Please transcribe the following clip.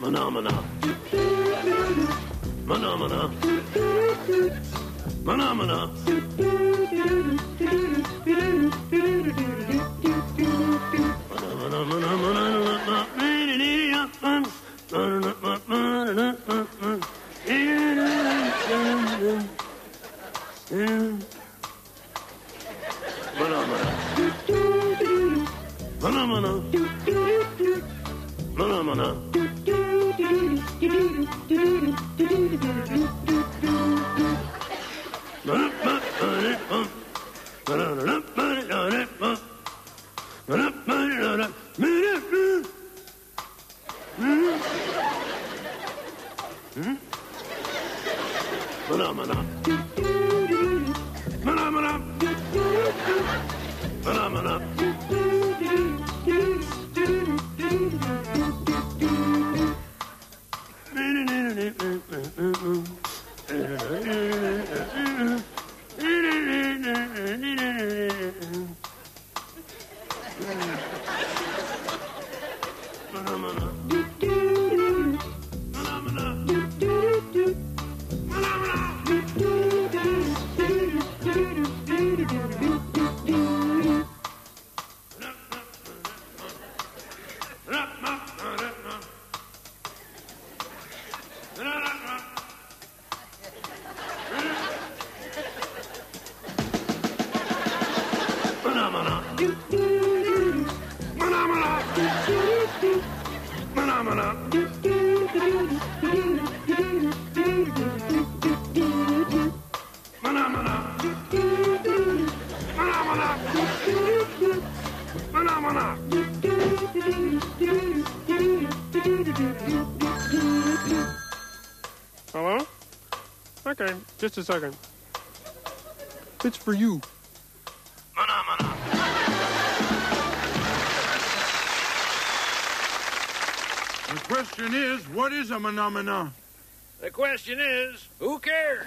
Mahnahmahna. Mahnahmahna. Mahnahmahna. Mahnahmahna. Hmm? Mahnahmahna. Mm-hmm. Mahnahmahna. Mahnahmahna. Hello? Okay, just a second. It's for you. Mahnahmahna. The question is, what is a Mahnahmahna? The question is, who cares?